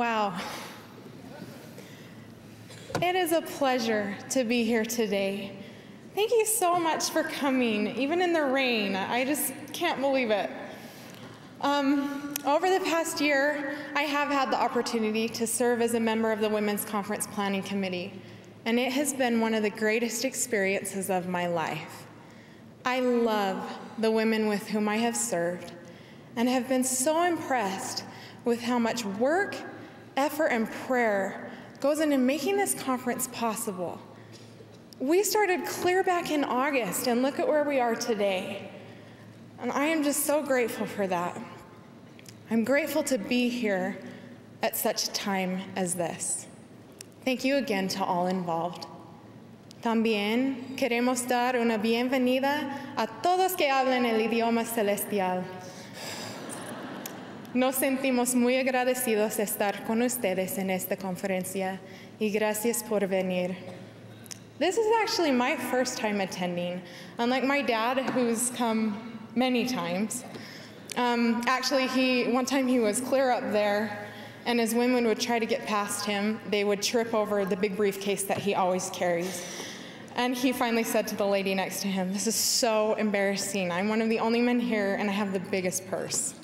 Wow. It is a pleasure to be here today. Thank you so much for coming, even in the rain. I just can't believe it. Um, over the past year, I have had the opportunity to serve as a member of the Women's Conference Planning Committee, and it has been one of the greatest experiences of my life. I love the women with whom I have served and have been so impressed with how much work, effort, and prayer goes into making this conference possible. We started clear back in August, and look at where we are today. And I am just so grateful for that. I'm grateful to be here at such a time as this. Thank you again to all involved. También queremos dar una bienvenida a todos que hablan el idioma celestial. Nos sentimos muy agradecidos de estar con ustedes en esta conferencia y gracias por venir. This is actually my first time attending. Unlike my dad, who's come many times, um, actually, he one time he was clear up there, and as women would try to get past him, they would trip over the big briefcase that he always carries. And he finally said to the lady next to him, This is so embarrassing. I'm one of the only men here, and I have the biggest purse.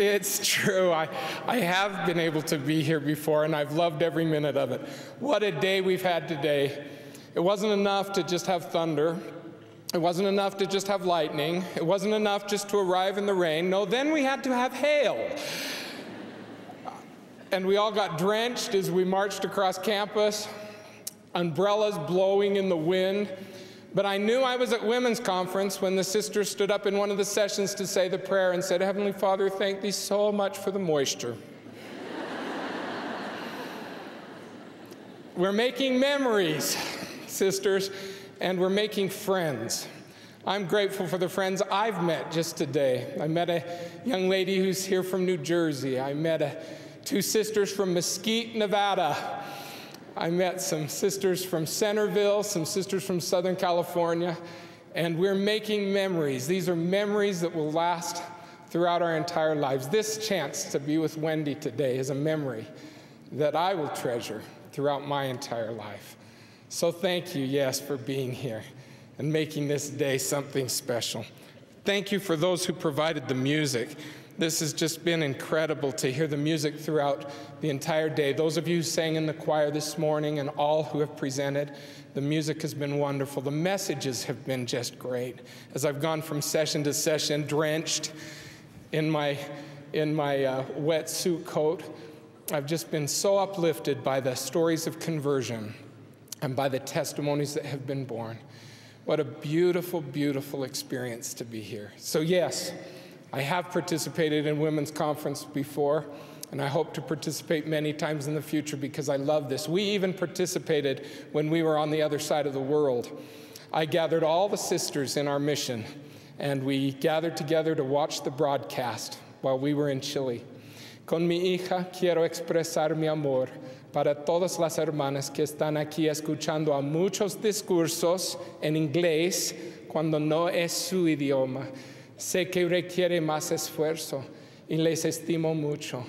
It's true. I, I have been able to be here before, and I've loved every minute of it. What a day we've had today. It wasn't enough to just have thunder. It wasn't enough to just have lightning. It wasn't enough just to arrive in the rain. No, then we had to have hail. And we all got drenched as we marched across campus, umbrellas blowing in the wind. But I knew I was at women's conference when the sister stood up in one of the sessions to say the prayer and said, Heavenly Father, thank thee so much for the moisture. we're making memories, sisters, and we're making friends. I'm grateful for the friends I've met just today. I met a young lady who's here from New Jersey. I met a, two sisters from Mesquite, Nevada. I met some sisters from Centerville, some sisters from Southern California, and we're making memories. These are memories that will last throughout our entire lives. This chance to be with Wendee today is a memory that I will treasure throughout my entire life. So thank you, yes, for being here and making this day something special. Thank you for those who provided the music. This has just been incredible to hear the music throughout the entire day. Those of you who sang in the choir this morning and all who have presented, the music has been wonderful. The messages have been just great. As I've gone from session to session, drenched in my, in my uh, wet suit coat, I've just been so uplifted by the stories of conversion and by the testimonies that have been borne. What a beautiful, beautiful experience to be here. So, yes. I have participated in women's conference before, and I hope to participate many times in the future because I love this. We even participated when we were on the other side of the world. I gathered all the sisters in our mission, and we gathered together to watch the broadcast while we were in Chile. Con mi hija quiero expresar mi amor para todas las hermanas que están aquí escuchando a muchos discursos en inglés cuando no es su idioma. Sé que requiere más esfuerzo y les estimo mucho.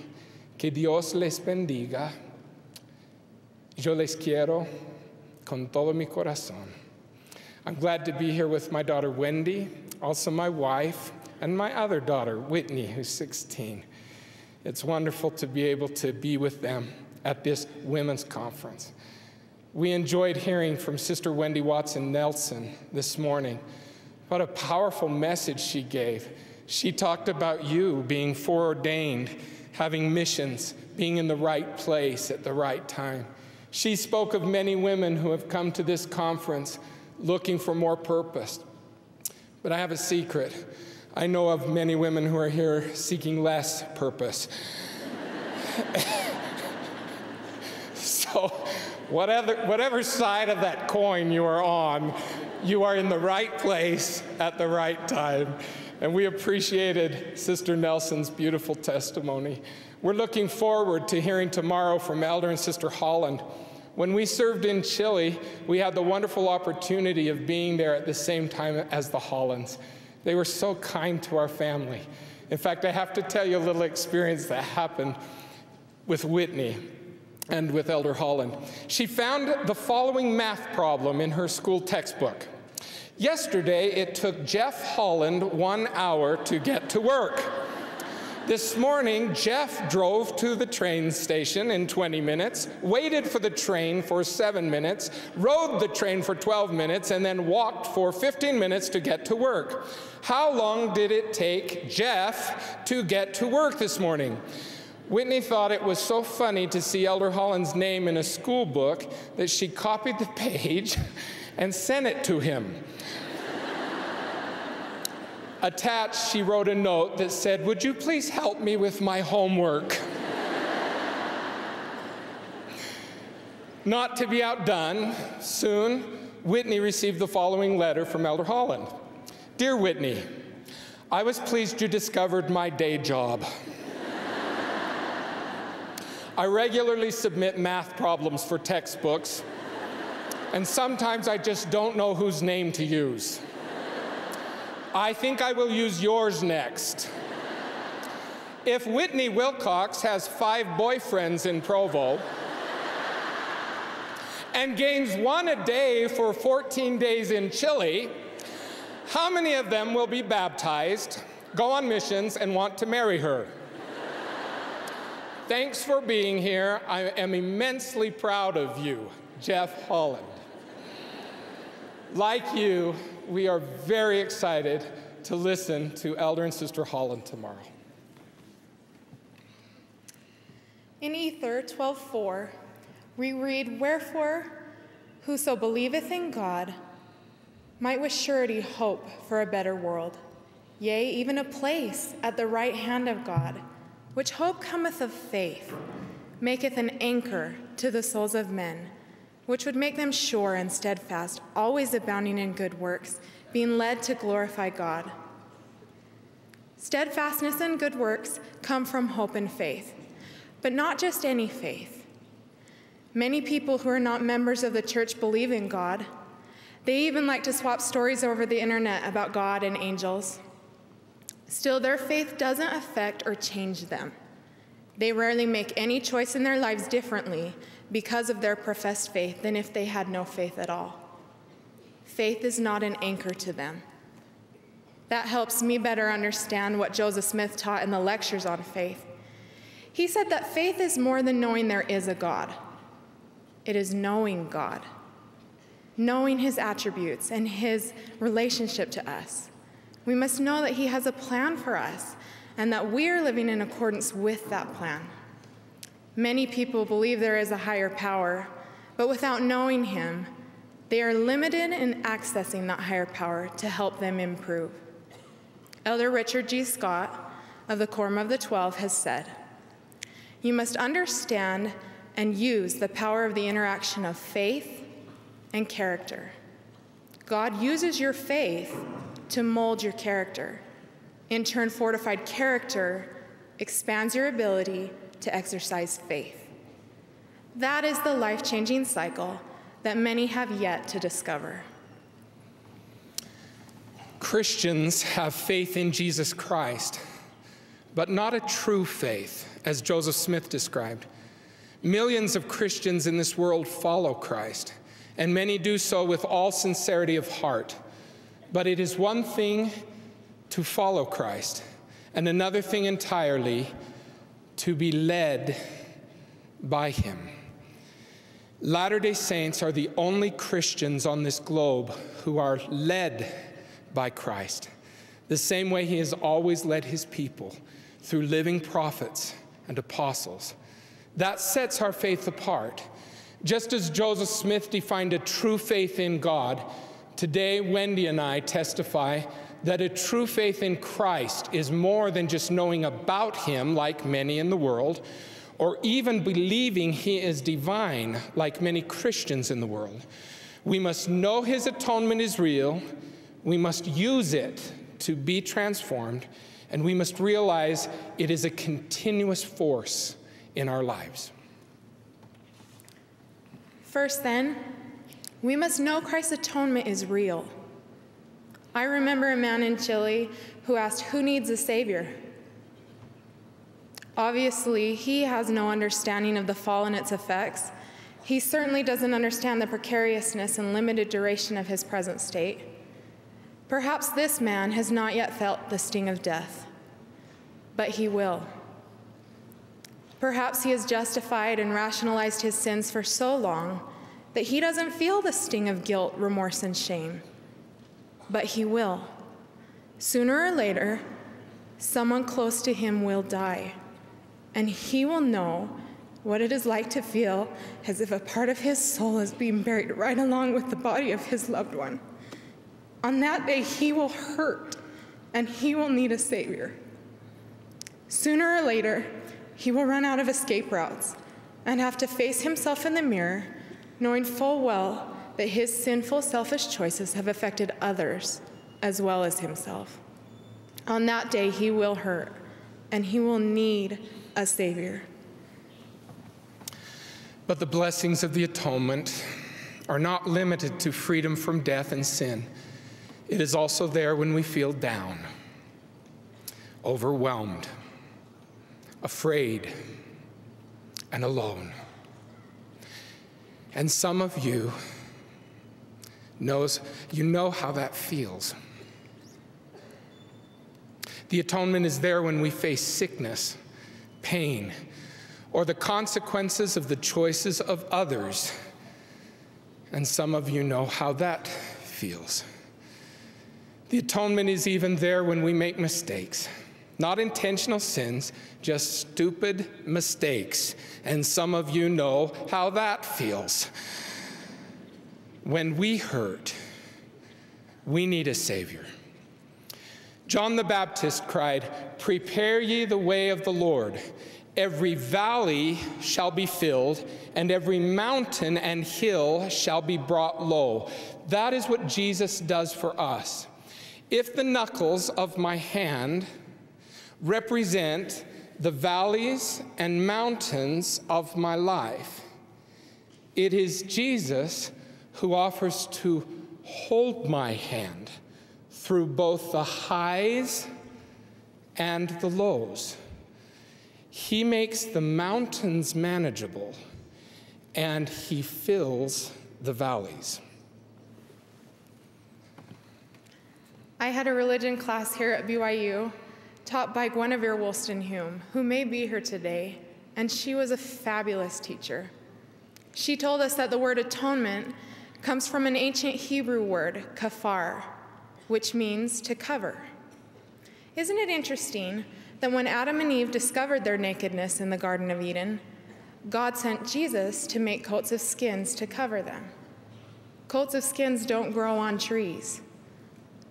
Que Dios les bendiga. Yo les quiero con todo mi corazón. I'm glad to be here with my daughter Wendee, also my wife, and my other daughter Whitney, who's 16. It's wonderful to be able to be with them at this women's conference. We enjoyed hearing from Sister Wendy Watson Nelson this morning what a powerful message she gave. She talked about you being foreordained, having missions, being in the right place at the right time. She spoke of many women who have come to this conference looking for more purpose. But I have a secret. I know of many women who are here seeking less purpose. so, whatever, whatever side of that coin you are on, you are in the right place at the right time. And we appreciated Sister Nelson's beautiful testimony. We're looking forward to hearing tomorrow from Elder and Sister Holland. When we served in Chile, we had the wonderful opportunity of being there at the same time as the Hollands. They were so kind to our family. In fact, I have to tell you a little experience that happened with Whitney and with Elder Holland. She found the following math problem in her school textbook. Yesterday, it took Jeff Holland one hour to get to work. This morning, Jeff drove to the train station in 20 minutes, waited for the train for seven minutes, rode the train for 12 minutes, and then walked for 15 minutes to get to work. How long did it take Jeff to get to work this morning? Whitney thought it was so funny to see Elder Holland's name in a school book that she copied the page and sent it to him. Attached, she wrote a note that said, Would you please help me with my homework? Not to be outdone, soon Whitney received the following letter from Elder Holland Dear Whitney, I was pleased you discovered my day job. I regularly submit math problems for textbooks, and sometimes I just don't know whose name to use. I think I will use yours next. If Whitney Wilcox has five boyfriends in Provo and gains one a day for 14 days in Chile, how many of them will be baptized, go on missions, and want to marry her? Thanks for being here. I am immensely proud of you, Jeff Holland. Like you, we are very excited to listen to Elder and Sister Holland tomorrow. In Ether 12:4, we read, "Wherefore whoso believeth in God might with surety hope for a better world, yea, even a place at the right hand of God, which hope cometh of faith, maketh an anchor to the souls of men." Which would make them sure and steadfast, always abounding in good works, being led to glorify God. Steadfastness and good works come from hope and faith, but not just any faith. Many people who are not members of the church believe in God. They even like to swap stories over the internet about God and angels. Still, their faith doesn't affect or change them. They rarely make any choice in their lives differently because of their professed faith than if they had no faith at all. Faith is not an anchor to them. That helps me better understand what Joseph Smith taught in the lectures on faith. He said that faith is more than knowing there is a God, it is knowing God, knowing his attributes and his relationship to us. We must know that he has a plan for us and that we are living in accordance with that plan. Many people believe there is a higher power, but without knowing Him, they are limited in accessing that higher power to help them improve. Elder Richard G. Scott of the Quorum of the Twelve has said, You must understand and use the power of the interaction of faith and character. God uses your faith to mold your character. In turn, fortified character expands your ability to exercise faith. That is the life changing cycle that many have yet to discover. Christians have faith in Jesus Christ, but not a true faith, as Joseph Smith described. Millions of Christians in this world follow Christ, and many do so with all sincerity of heart. But it is one thing to follow Christ, and another thing entirely to be led by Him. Latter day Saints are the only Christians on this globe who are led by Christ, the same way He has always led His people through living prophets and apostles. That sets our faith apart. Just as Joseph Smith defined a true faith in God, today Wendee and I testify that a true faith in Christ is more than just knowing about him, like many in the world, or even believing he is divine, like many Christians in the world. We must know his atonement is real, we must use it to be transformed, and we must realize it is a continuous force in our lives. First, then, we must know Christ's atonement is real. I remember a man in Chile who asked, Who needs a Savior? Obviously, he has no understanding of the fall and its effects. He certainly doesn't understand the precariousness and limited duration of his present state. Perhaps this man has not yet felt the sting of death, but he will. Perhaps he has justified and rationalized his sins for so long that he doesn't feel the sting of guilt, remorse, and shame. But he will. Sooner or later, someone close to him will die, and he will know what it is like to feel as if a part of his soul is being buried right along with the body of his loved one. On that day, he will hurt and he will need a Savior. Sooner or later, he will run out of escape routes and have to face himself in the mirror, knowing full well that his sinful, selfish choices have affected others as well as himself. On that day, he will hurt and he will need a Savior. But the blessings of the atonement are not limited to freedom from death and sin. It is also there when we feel down, overwhelmed, afraid, and alone. And some of you knows you know how that feels. The atonement is there when we face sickness, pain, or the consequences of the choices of others. And some of you know how that feels. The atonement is even there when we make mistakes, not intentional sins, just stupid mistakes. And some of you know how that feels. When we hurt, we need a Savior. John the Baptist cried, Prepare ye the way of the Lord. Every valley shall be filled, and every mountain and hill shall be brought low. That is what Jesus does for us. If the knuckles of my hand represent the valleys and mountains of my life, it is Jesus who offers to hold my hand through both the highs and the lows. He makes the mountains manageable and he fills the valleys. I had a religion class here at BYU taught by Guinevere Woolstenhulme, who may be here today, and she was a fabulous teacher. She told us that the word atonement comes from an ancient Hebrew word, kafar, which means to cover. Isn't it interesting that when Adam and Eve discovered their nakedness in the Garden of Eden, God sent Jesus to make coats of skins to cover them. Coats of skins don't grow on trees.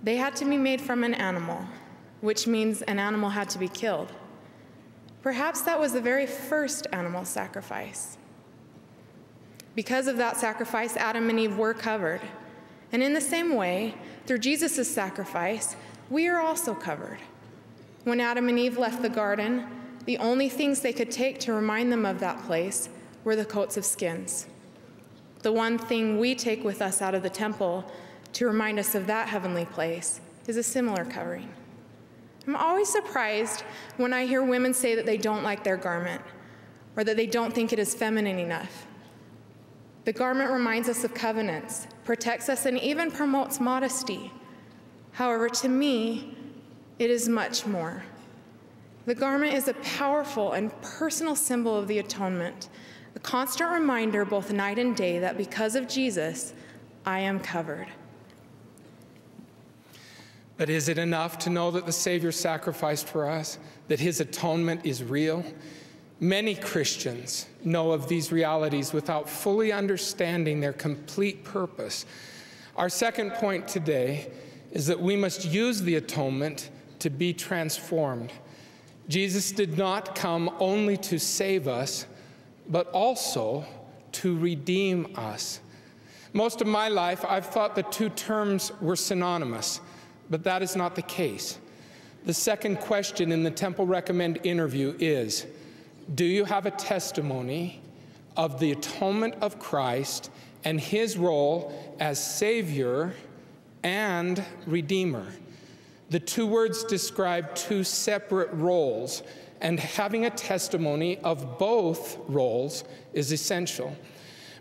They had to be made from an animal, which means an animal had to be killed. Perhaps that was the very first animal sacrifice. Because of that sacrifice, Adam and Eve were covered. And in the same way, through Jesus' sacrifice, we are also covered. When Adam and Eve left the garden, the only things they could take to remind them of that place were the coats of skins. The one thing we take with us out of the temple to remind us of that heavenly place is a similar covering. I'm always surprised when I hear women say that they don't like their garment or that they don't think it is feminine enough. The garment reminds us of covenants, protects us, and even promotes modesty. However, to me, it is much more. The garment is a powerful and personal symbol of the atonement, a constant reminder both night and day that because of Jesus, I am covered. But is it enough to know that the Savior sacrificed for us, that his atonement is real? Many Christians know of these realities without fully understanding their complete purpose. Our second point today is that we must use the atonement to be transformed. Jesus did not come only to save us, but also to redeem us. Most of my life, I've thought the two terms were synonymous, but that is not the case. The second question in the Temple Recommend interview is Do you have a testimony of the atonement of Christ and his role as Savior and Redeemer? The two words describe two separate roles, and having a testimony of both roles is essential.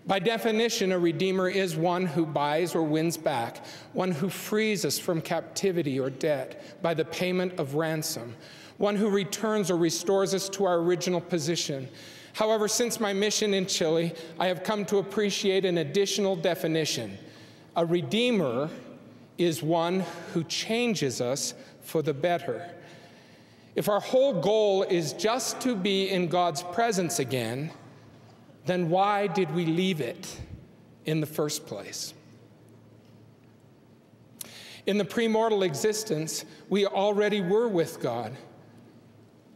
By definition, a redeemer is one who buys or wins back, one who frees us from captivity or debt by the payment of ransom, one who returns or restores us to our original position. However, since my mission in Chile, I have come to appreciate an additional definition. A redeemer is one who changes us for the better. If our whole goal is just to be in God's presence again, then why did we leave it in the first place? In the premortal existence, we already were with God,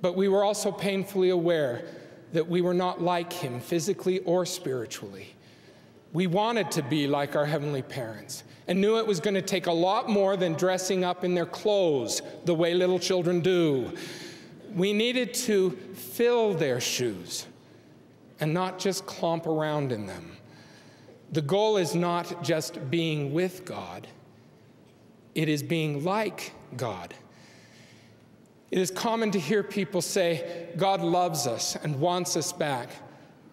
but we were also painfully aware that we were not like Him physically or spiritually. We wanted to be like our heavenly parents and knew it was going to take a lot more than dressing up in their clothes the way little children do. We needed to fill their shoes and not just clomp around in them. The goal is not just being with God, it is being like God. It is common to hear people say, God loves us and wants us back,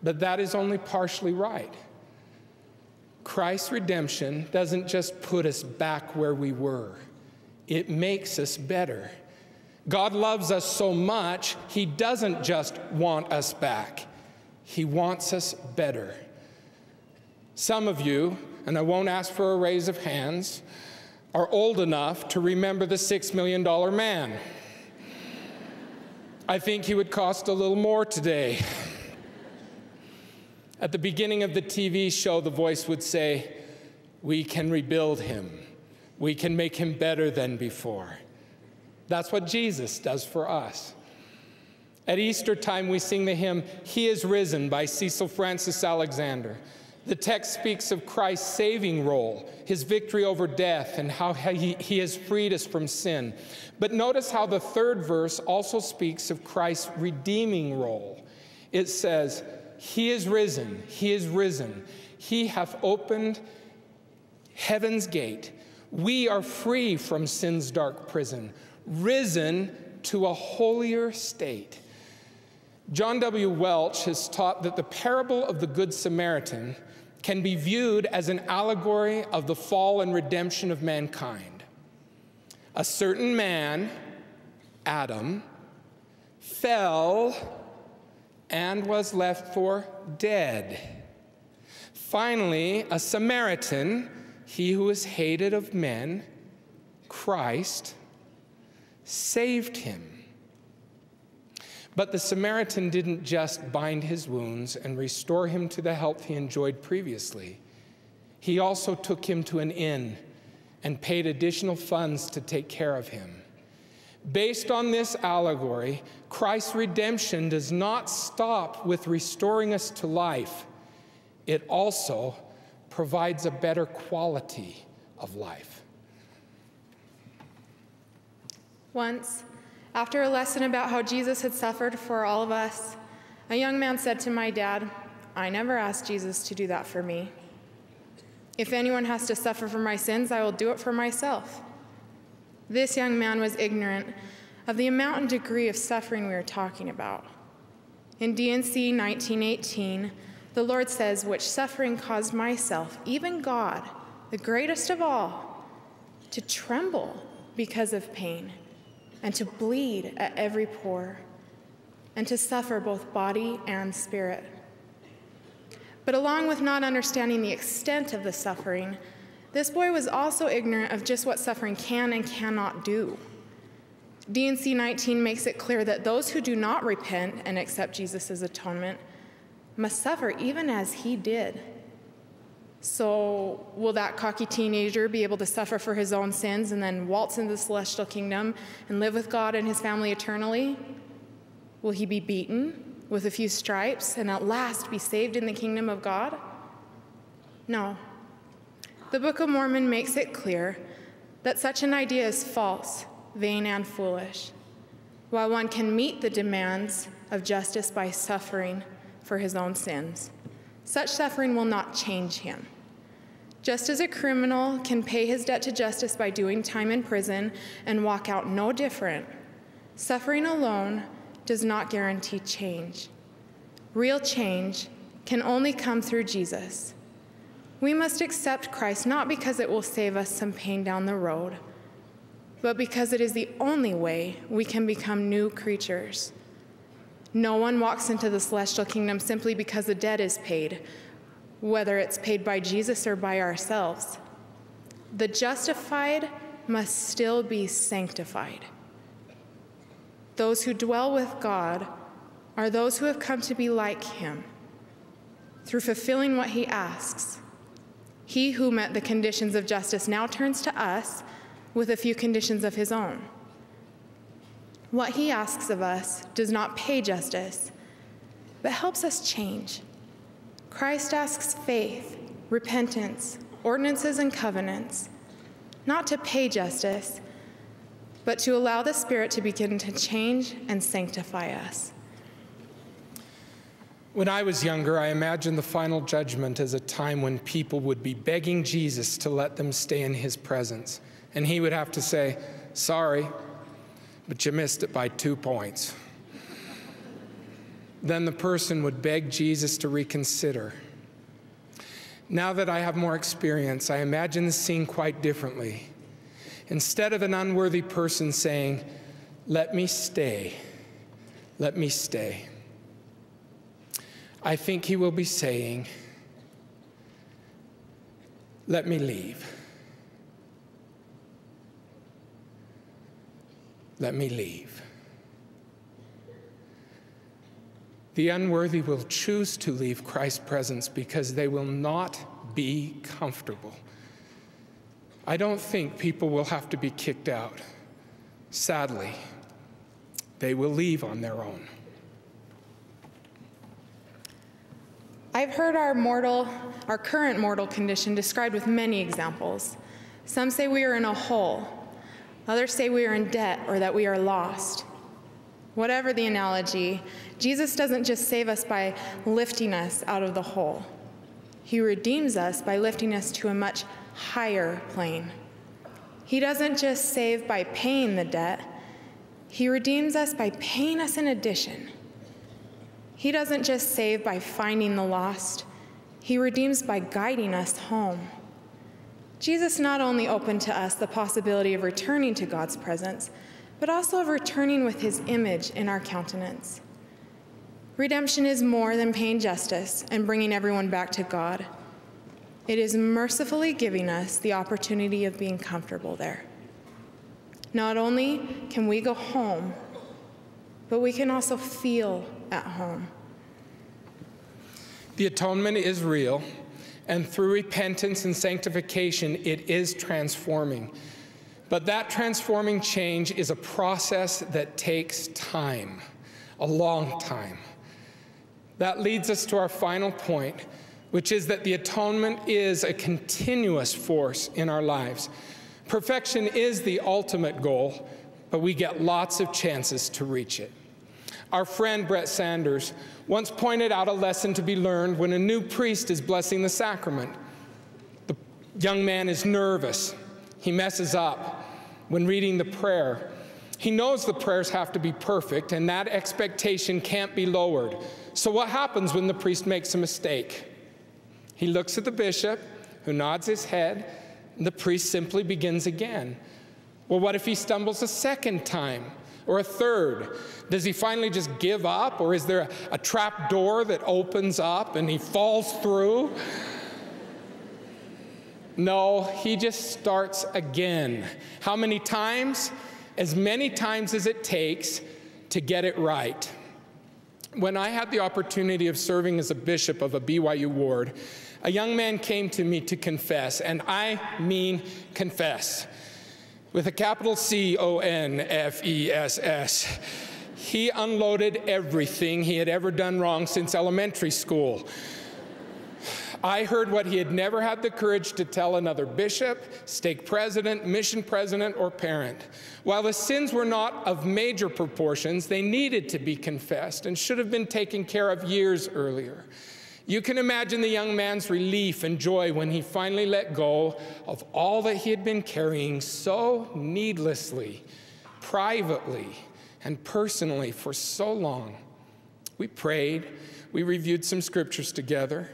but that is only partially right. Christ's redemption doesn't just put us back where we were, it makes us better. God loves us so much, He doesn't just want us back, He wants us better. Some of you, and I won't ask for a raise of hands, are old enough to remember the $6 million man. I think he would cost a little more today. At the beginning of the TV show, the voice would say, We can rebuild him. We can make him better than before. That's what Jesus does for us. At Easter time, we sing the hymn, He is Risen by Cecil Frances Alexander. The text speaks of Christ's saving role, his victory over death, and how he, he has freed us from sin. But notice how the third verse also speaks of Christ's redeeming role. It says, he is risen. He is risen. He hath opened heaven's gate. We are free from sin's dark prison, risen to a holier state. John W. Welch has taught that the parable of the Good Samaritan can be viewed as an allegory of the fall and redemption of mankind. A certain man, Adam, fell and was left for dead. Finally, a Samaritan, he who was hated of men, Christ, saved him. But the Samaritan didn't just bind his wounds and restore him to the health he enjoyed previously. He also took him to an inn and paid additional funds to take care of him. Based on this allegory, Christ's redemption does not stop with restoring us to life, it also provides a better quality of life. Once, after a lesson about how Jesus had suffered for all of us, a young man said to my dad, I never asked Jesus to do that for me. If anyone has to suffer for my sins, I will do it for myself. This young man was ignorant of the amount and degree of suffering we are talking about. In D&C 1918, the Lord says, Which suffering caused myself, even God, the greatest of all, to tremble because of pain, and to bleed at every pore, and to suffer both body and spirit. But along with not understanding the extent of the suffering, this boy was also ignorant of just what suffering can and cannot do. D&C 19 makes it clear that those who do not repent and accept Jesus' atonement must suffer even as he did. So, will that cocky teenager be able to suffer for his own sins and then waltz into the celestial kingdom and live with God and his family eternally? Will he be beaten with a few stripes and at last be saved in the kingdom of God? No. The Book of Mormon makes it clear that such an idea is false, vain, and foolish. While one can meet the demands of justice by suffering for his own sins, such suffering will not change him. Just as a criminal can pay his debt to justice by doing time in prison and walk out no different, suffering alone does not guarantee change. Real change can only come through Jesus. We must accept Christ not because it will save us some pain down the road, but because it is the only way we can become new creatures. No one walks into the celestial kingdom simply because the debt is paid, whether it's paid by Jesus or by ourselves. The justified must still be sanctified. Those who dwell with God are those who have come to be like him through fulfilling what he asks. He who met the conditions of justice now turns to us with a few conditions of his own. What he asks of us does not pay justice, but helps us change. Christ asks faith, repentance, ordinances, and covenants, not to pay justice, but to allow the Spirit to begin to change and sanctify us. When I was younger, I imagined the final judgment as a time when people would be begging Jesus to let them stay in his presence. And he would have to say, Sorry, but you missed it by two points. Then the person would beg Jesus to reconsider. Now that I have more experience, I imagine the scene quite differently. Instead of an unworthy person saying, Let me stay, let me stay, I think he will be saying, Let me leave. Let me leave. The unworthy will choose to leave Christ's presence because they will not be comfortable. I don't think people will have to be kicked out. Sadly, they will leave on their own. I've heard our mortal, our current mortal condition described with many examples. Some say we are in a hole. Others say we are in debt or that we are lost. Whatever the analogy, Jesus doesn't just save us by lifting us out of the hole. He redeems us by lifting us to a much higher plane. He doesn't just save by paying the debt, He redeems us by paying us in addition. He doesn't just save by finding the lost, He redeems by guiding us home. Jesus not only opened to us the possibility of returning to God's presence, but also of returning with His image in our countenance. Redemption is more than paying justice and bringing everyone back to God. It is mercifully giving us the opportunity of being comfortable there. Not only can we go home, but we can also feel at home. The atonement is real, and through repentance and sanctification, it is transforming. But that transforming change is a process that takes time, a long time. That leads us to our final point, which is that the atonement is a continuous force in our lives. Perfection is the ultimate goal, but we get lots of chances to reach it. Our friend Brett Sanders once pointed out a lesson to be learned when a new priest is blessing the sacrament. The young man is nervous, he messes up when reading the prayer. He knows the prayers have to be perfect, and that expectation can't be lowered. So, what happens when the priest makes a mistake? He looks at the bishop, who nods his head, and the priest simply begins again. Well, what if he stumbles a second time or a third? Does he finally just give up, or is there a, a trap door that opens up and he falls through? No, he just starts again. How many times? As many times as it takes to get it right. When I had the opportunity of serving as a bishop of a BYU ward, a young man came to me to confess, and I mean confess, with a capital C O N F E S S. He unloaded everything he had ever done wrong since elementary school. I heard what he had never had the courage to tell another bishop, stake president, mission president, or parent. While the sins were not of major proportions, they needed to be confessed and should have been taken care of years earlier. You can imagine the young man's relief and joy when he finally let go of all that he had been carrying so needlessly, privately, and personally for so long. We prayed, we reviewed some scriptures together,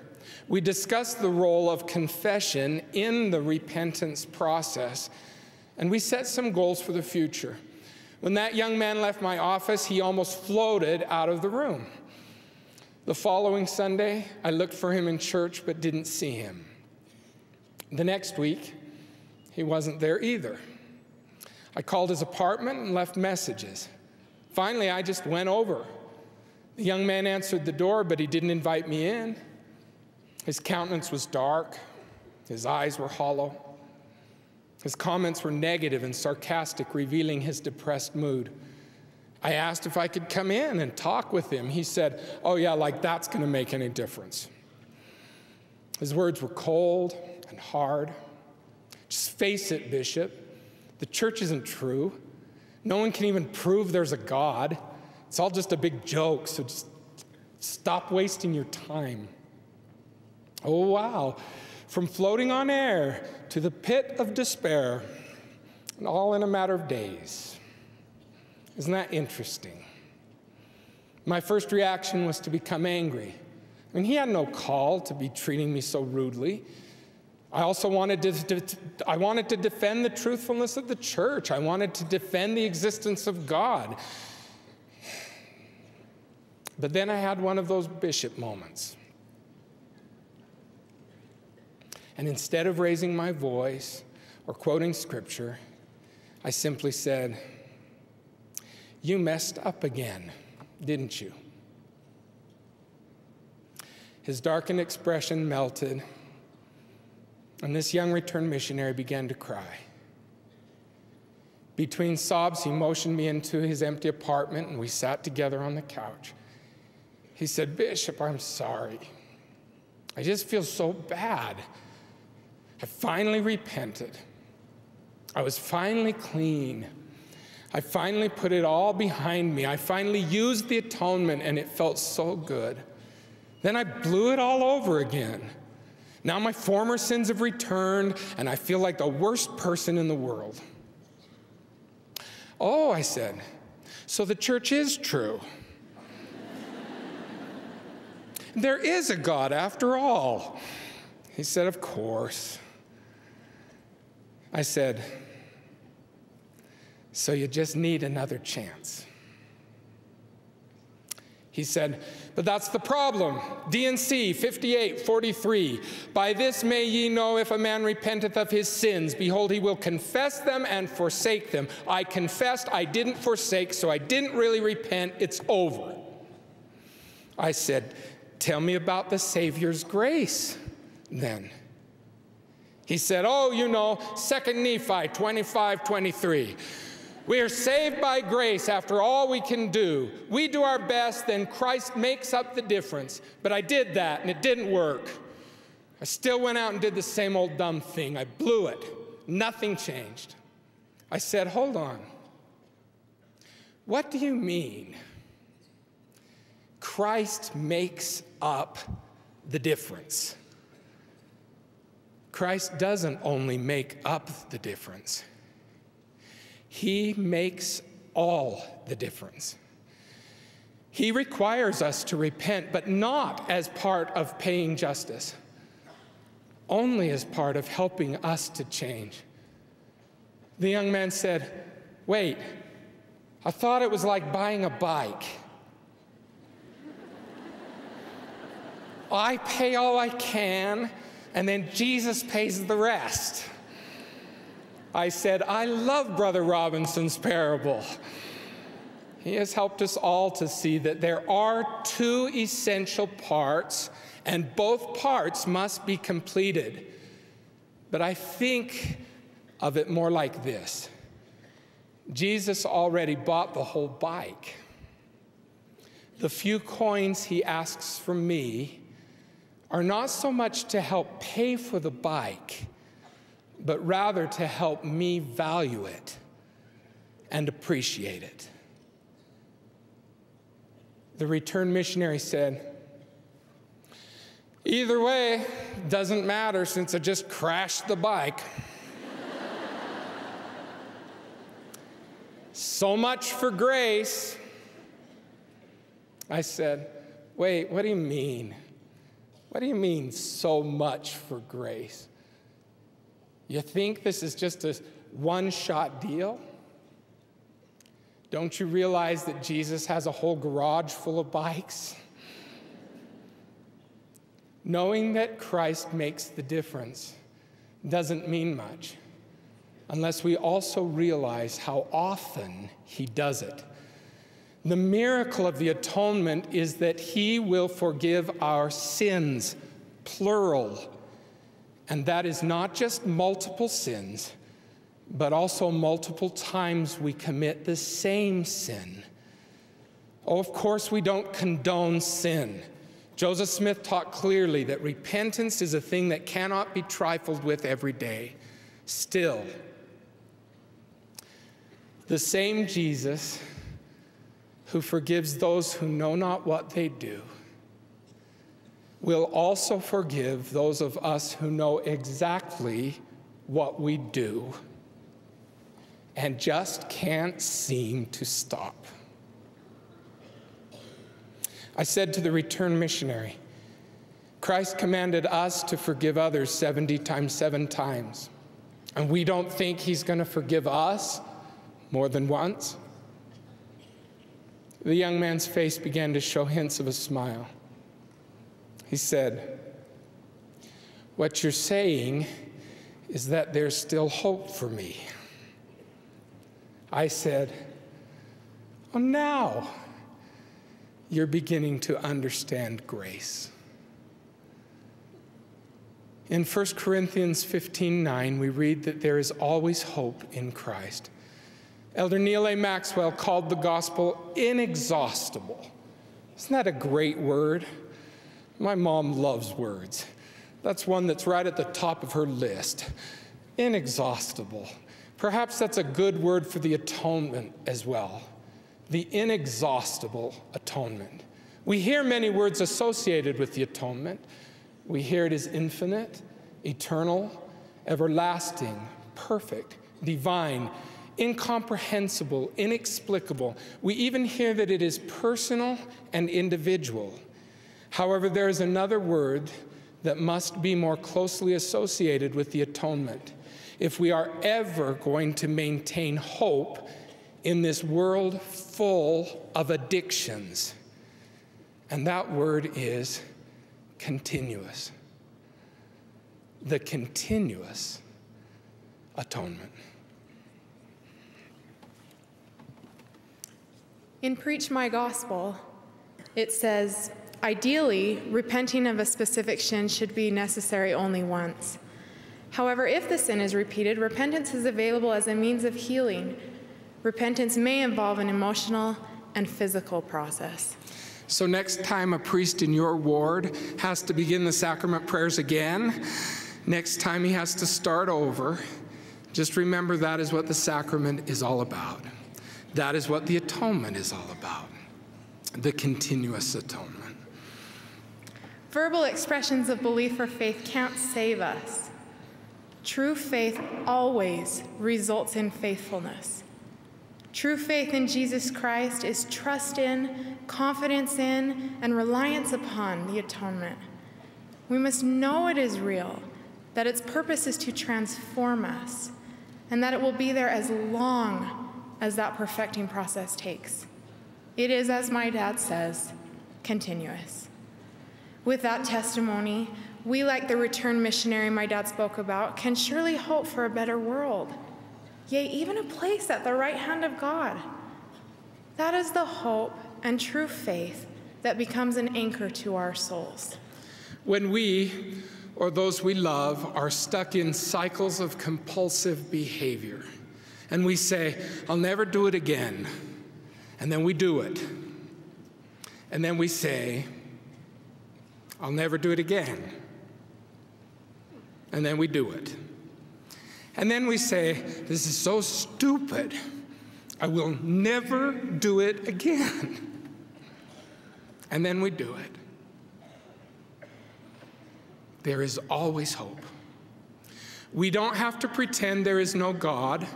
we discussed the role of confession in the repentance process, and we set some goals for the future. When that young man left my office, he almost floated out of the room. The following Sunday, I looked for him in church but didn't see him. The next week, he wasn't there either. I called his apartment and left messages. Finally, I just went over. The young man answered the door, but he didn't invite me in. His countenance was dark, his eyes were hollow. His comments were negative and sarcastic, revealing his depressed mood. I asked if I could come in and talk with him. He said, Oh, yeah, like that's going to make any difference. His words were cold and hard. Just face it, Bishop. The church isn't true. No one can even prove there's a God. It's all just a big joke, so just stop wasting your time. Oh, wow. From floating on air to the pit of despair, and all in a matter of days. Isn't that interesting? My first reaction was to become angry. I mean, he had no call to be treating me so rudely. I also wanted to, I wanted to defend the truthfulness of the church. I wanted to defend the existence of God. But then I had one of those bishop moments. And instead of raising my voice or quoting scripture, I simply said, You messed up again, didn't you? His darkened expression melted and this young returned missionary began to cry. Between sobs, he motioned me into his empty apartment and we sat together on the couch. He said, Bishop, I'm sorry. I just feel so bad. I finally repented. I was finally clean. I finally put it all behind me. I finally used the atonement and it felt so good. Then I blew it all over again. Now my former sins have returned, and I feel like the worst person in the world. Oh, I said, so the church is true. there is a God after all. He said, Of course. I said, So you just need another chance. He said, But that's the problem. D&C 5843. By this may ye know if a man repenteth of his sins. Behold, he will confess them and forsake them. I confessed, I didn't forsake, so I didn't really repent. It's over. I said, Tell me about the Savior's grace then. He said, Oh, you know, 2 Nephi 25 23. We are saved by grace after all we can do. We do our best, then Christ makes up the difference. But I did that and it didn't work. I still went out and did the same old dumb thing. I blew it. Nothing changed. I said, Hold on. What do you mean? Christ makes up the difference. Christ doesn't only make up the difference. He makes all the difference. He requires us to repent, but not as part of paying justice, only as part of helping us to change. The young man said, Wait, I thought it was like buying a bike. I pay all I can, and then Jesus pays the rest. I said, I love Brother Robinson's parable. He has helped us all to see that there are two essential parts, and both parts must be completed. But I think of it more like this Jesus already bought the whole bike. The few coins he asks from me are not so much to help pay for the bike but rather to help me value it and appreciate it. The returned missionary said, Either way, doesn't matter since I just crashed the bike. So much for grace. I said, Wait, what do you mean? What do you mean, so much for grace? You think this is just a one shot deal? Don't you realize that Jesus has a whole garage full of bikes? Knowing that Christ makes the difference doesn't mean much unless we also realize how often He does it. The miracle of the atonement is that He will forgive our sins, plural. And that is not just multiple sins, but also multiple times we commit the same sin. Oh, of course, we don't condone sin. Joseph Smith taught clearly that repentance is a thing that cannot be trifled with every day. Still, the same Jesus who forgives those who know not what they do will also forgive those of us who know exactly what we do and just can't seem to stop. I said to the return missionary, Christ commanded us to forgive others 70 times, seven times. And we don't think he's going to forgive us more than once. The young man's face began to show hints of a smile. He said, What you're saying is that there's still hope for me. I said, Oh, now you're beginning to understand grace. In 1 Corinthians 15 9, we read that there is always hope in Christ. Elder Neal A. Maxwell called the gospel inexhaustible. Isn't that a great word? My mom loves words. That's one that's right at the top of her list. Inexhaustible. Perhaps that's a good word for the atonement as well. The inexhaustible atonement. We hear many words associated with the atonement. We hear it is infinite, eternal, everlasting, perfect, divine, incomprehensible, inexplicable. We even hear that it is personal and individual. However, there is another word that must be more closely associated with the atonement if we are ever going to maintain hope in this world full of addictions. And that word is continuous. The continuous atonement. In Preach My Gospel, it says, ideally, repenting of a specific sin should be necessary only once. However, if the sin is repeated, repentance is available as a means of healing. Repentance may involve an emotional and physical process. So, next time a priest in your ward has to begin the sacrament prayers again, next time he has to start over, just remember that is what the sacrament is all about. That is what the atonement is all about the continuous atonement. Verbal expressions of belief or faith can't save us. True faith always results in faithfulness. True faith in Jesus Christ is trust in, confidence in, and reliance upon the atonement. We must know it is real, that its purpose is to transform us, and that it will be there as long as that perfecting process takes. It is, as my dad says, continuous. With that testimony, we, like the returned missionary my dad spoke about, can surely hope for a better world, yea, even a place at the right hand of God. That is the hope and true faith that becomes an anchor to our souls. When we, or those we love, are stuck in cycles of compulsive behavior, and we say, I'll never do it again. And then we do it. And then we say, I'll never do it again. And then we do it. And then we say, This is so stupid. I will never do it again. And then we do it. There is always hope. We don't have to pretend there is no God.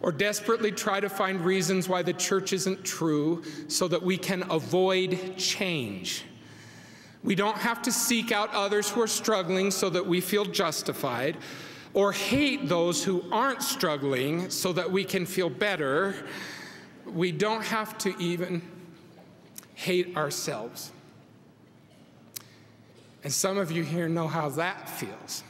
or desperately try to find reasons why the church isn't true so that we can avoid change. We don't have to seek out others who are struggling so that we feel justified, or hate those who aren't struggling so that we can feel better. We don't have to even hate ourselves. And some of you here know how that feels.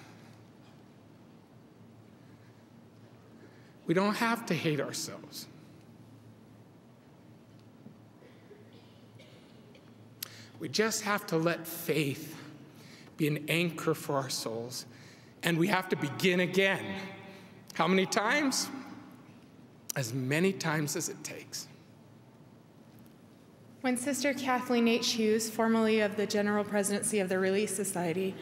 We don't have to hate ourselves. We just have to let faith be an anchor for our souls. And we have to begin again. How many times? As many times as it takes. When Sister Kathleen H. Hughes, formerly of the General Presidency of the Relief Society,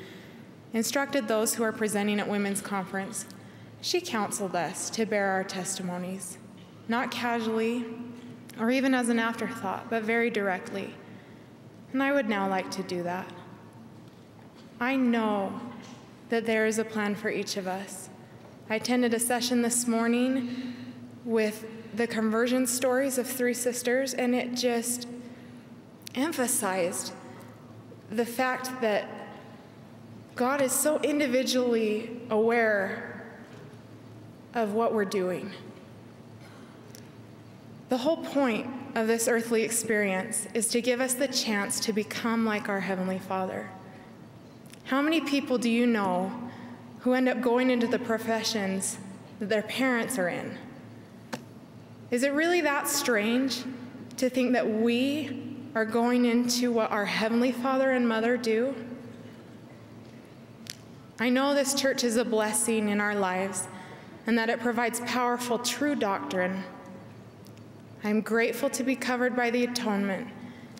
instructed those who are presenting at Women's Conference, she counseled us to bear our testimonies, not casually or even as an afterthought, but very directly. And I would now like to do that. I know that there is a plan for each of us. I attended a session this morning with the conversion stories of three sisters, and it just emphasized the fact that God is so individually aware of what we're doing. The whole point of this earthly experience is to give us the chance to become like our Heavenly Father. How many people do you know who end up going into the professions that their parents are in? Is it really that strange to think that we are going into what our Heavenly Father and Mother do. I know this church is a blessing in our lives and that it provides powerful, true doctrine. I'm grateful to be covered by the atonement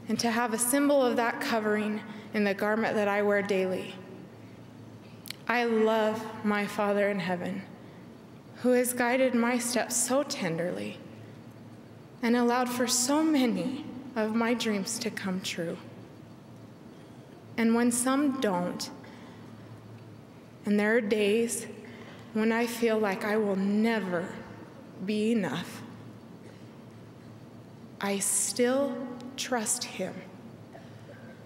and to have a symbol of that covering in the garment that I wear daily. I love my Father in heaven, who has guided my steps so tenderly and allowed for so many of my dreams to come true. And when some don't, and there are days when I feel like I will never be enough, I still trust Him,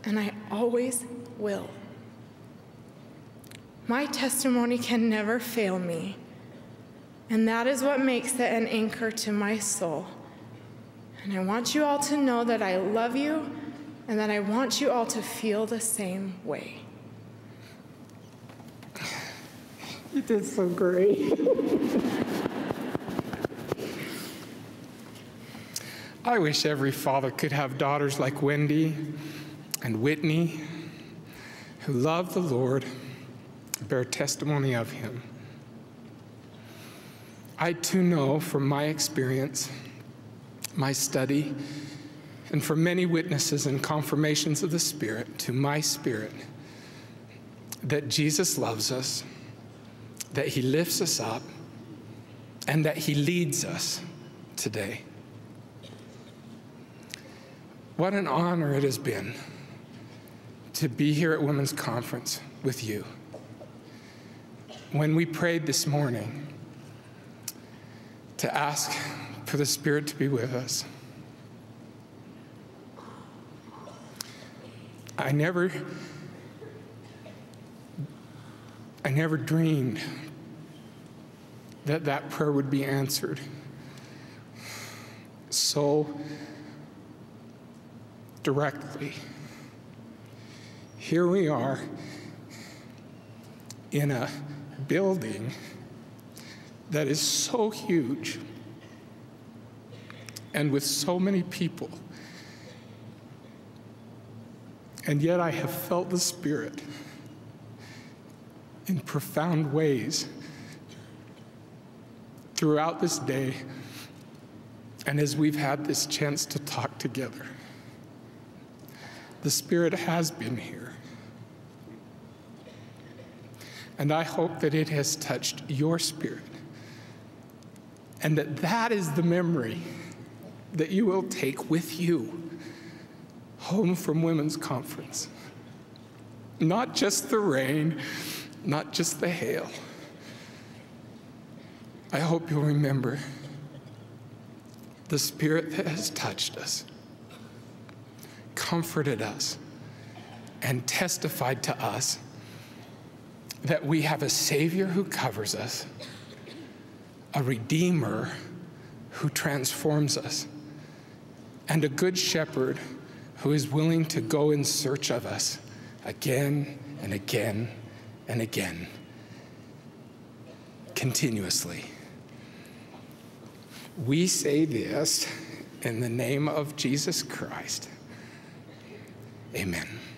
and I always will. My testimony can never fail me, and that is what makes it an anchor to my soul. And I want you all to know that I love you and that I want you all to feel the same way. You did so great. I wish every father could have daughters like Wendee and Whitney who love the Lord, and bear testimony of Him. I too know from my experience my study, and from many witnesses and confirmations of the Spirit to my spirit that Jesus loves us, that He lifts us up, and that He leads us today. What an honor it has been to be here at Women's Conference with you. When we prayed this morning to ask for the Spirit to be with us. I never, I never dreamed that that prayer would be answered so directly. Here we are in a building that is so huge and with so many people. And yet I have felt the Spirit in profound ways throughout this day and as we've had this chance to talk together. The Spirit has been here. And I hope that it has touched your spirit and that that is the memory that you will take with you home from Women's Conference. Not just the rain, not just the hail. I hope you'll remember the Spirit that has touched us, comforted us, and testified to us that we have a Savior who covers us, a Redeemer who transforms us, and a Good Shepherd who is willing to go in search of us again and again and again, continuously. We say this in the name of Jesus Christ. Amen.